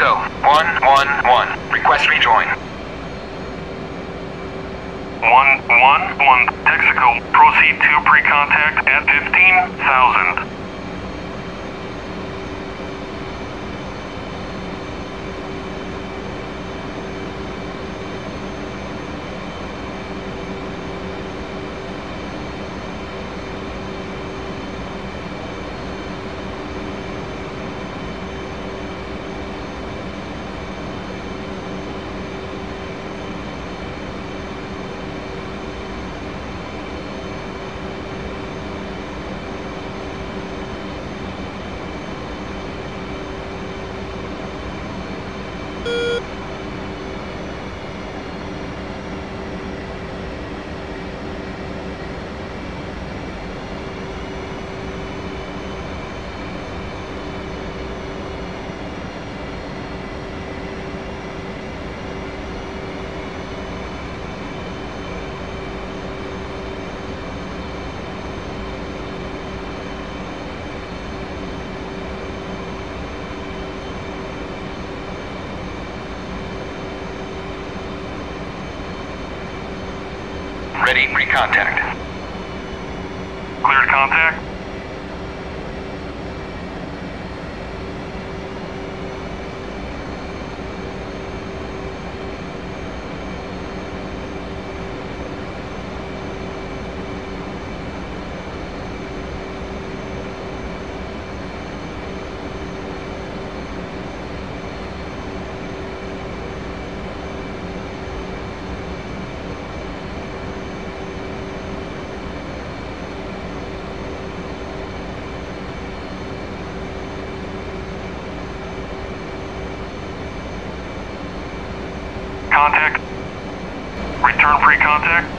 Texaco 111. Request rejoin. 111 Texaco, proceed to pre-contact at 15,000. Ready pre-contact. Cleared contact? Contact. Return pre-contact.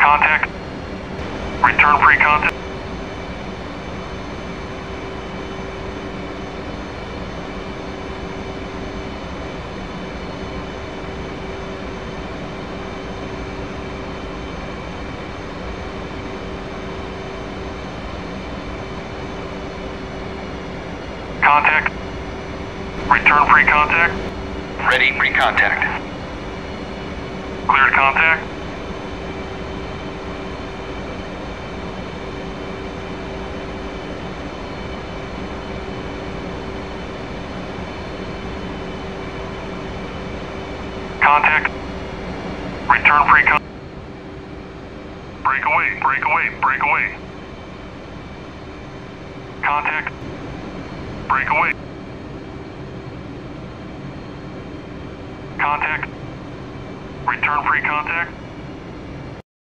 Contact. Return pre-contact. Contact. Return pre-contact. Ready pre-contact. Cleared contact. Contact. Return pre-con. Break away, break away, break away. Contact. Break away. Contact. Return pre-contact.